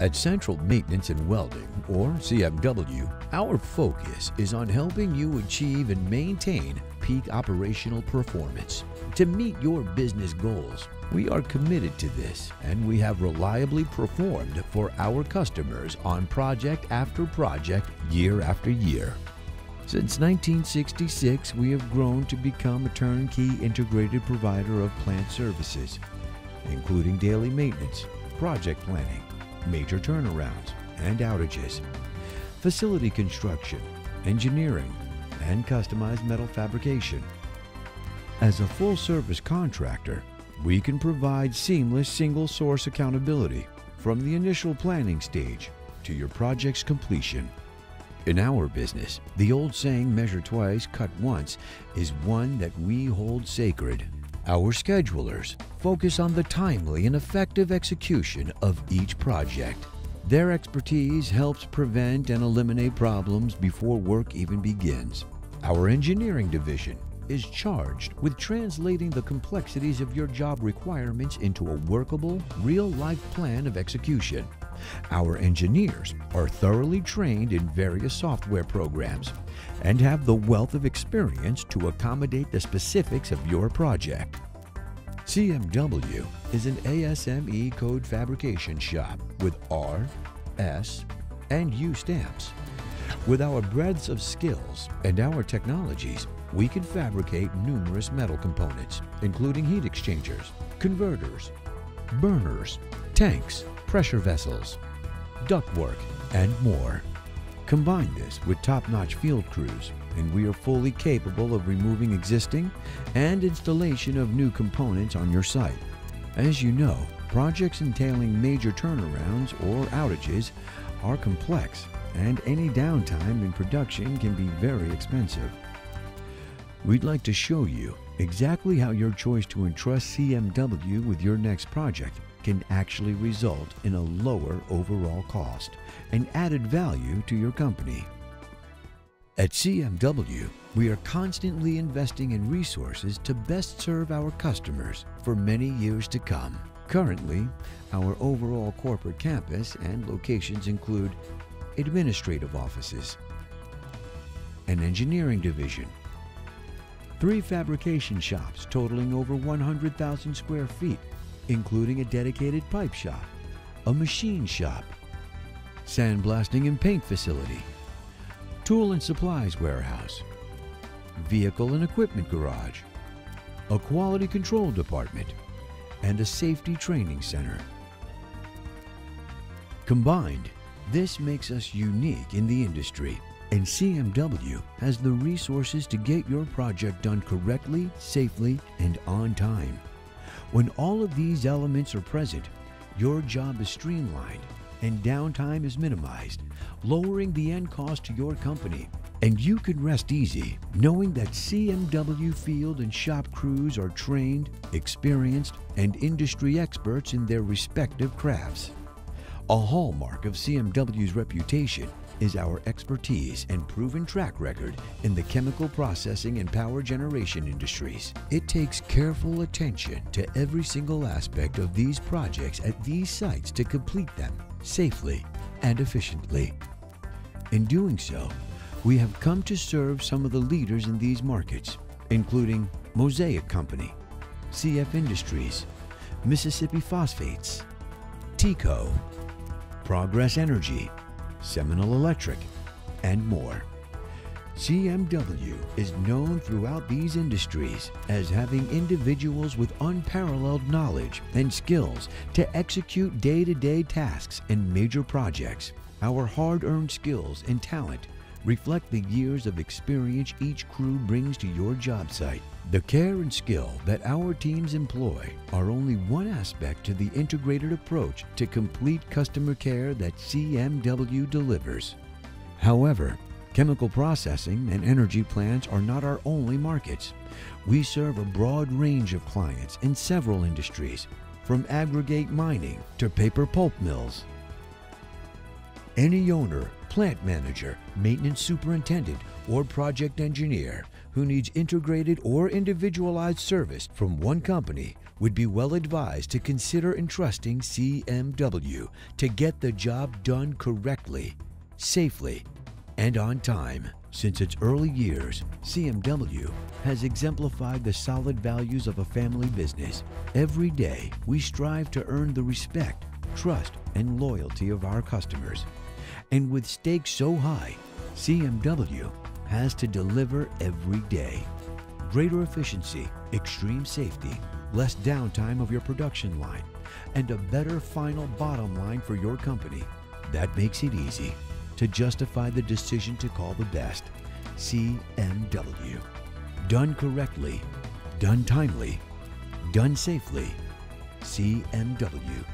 At Central Maintenance and Welding, or CMW, our focus is on helping you achieve and maintain peak operational performance. To meet your business goals, we are committed to this and we have reliably performed for our customers on project after project, year after year. Since 1966, we have grown to become a turnkey integrated provider of plant services, including daily maintenance, project planning, major turnarounds and outages, facility construction, engineering, and customized metal fabrication. As a full service contractor, we can provide seamless single source accountability from the initial planning stage to your project's completion. In our business, the old saying measure twice, cut once is one that we hold sacred. Our schedulers focus on the timely and effective execution of each project. Their expertise helps prevent and eliminate problems before work even begins. Our engineering division is charged with translating the complexities of your job requirements into a workable, real life plan of execution. Our engineers are thoroughly trained in various software programs and have the wealth of experience to accommodate the specifics of your project. CMW is an ASME code fabrication shop with R, S, and U stamps. With our breadth of skills and our technologies, we can fabricate numerous metal components, including heat exchangers, converters, burners, tanks, pressure vessels, ductwork, and more. Combine this with top-notch field crews, and we are fully capable of removing existing and installation of new components on your site. As you know, projects entailing major turnarounds or outages are complex, and any downtime in production can be very expensive. We'd like to show you exactly how your choice to entrust CMW with your next project can actually result in a lower overall cost and added value to your company. At CMW, we are constantly investing in resources to best serve our customers for many years to come. Currently, our overall corporate campus and locations include administrative offices, an engineering division, three fabrication shops totaling over 100,000 square feet, including a dedicated pipe shop, a machine shop, sandblasting and paint facility, tool and supplies warehouse, vehicle and equipment garage, a quality control department, and a safety training center. Combined, this makes us unique in the industry, and CMW has the resources to get your project done correctly, safely, and on time. When all of these elements are present, your job is streamlined and downtime is minimized, lowering the end cost to your company. And you can rest easy knowing that CMW field and shop crews are trained, experienced, and industry experts in their respective crafts. A hallmark of CMW's reputation is our expertise and proven track record in the chemical processing and power generation industries. It takes careful attention to every single aspect of these projects at these sites to complete them safely and efficiently. In doing so, we have come to serve some of the leaders in these markets, including Mosaic Company, CF Industries, Mississippi Phosphates, TECO, Progress Energy, Seminole Electric, and more. CMW is known throughout these industries as having individuals with unparalleled knowledge and skills to execute day to day tasks and major projects. Our hard earned skills and talent reflect the years of experience each crew brings to your job site. The care and skill that our teams employ are only one aspect to the integrated approach to complete customer care that CMW delivers. However, chemical processing and energy plants are not our only markets. We serve a broad range of clients in several industries, from aggregate mining to paper pulp mills. Any owner, plant manager, maintenance superintendent, or project engineer who needs integrated or individualized service from one company would be well advised to consider entrusting CMW to get the job done correctly, safely, and on time. Since its early years, CMW has exemplified the solid values of a family business. Every day, we strive to earn the respect, trust, and loyalty of our customers. And with stakes so high, CMW has to deliver every day. Greater efficiency, extreme safety, less downtime of your production line, and a better final bottom line for your company. That makes it easy to justify the decision to call the best CMW. Done correctly, done timely, done safely. CMW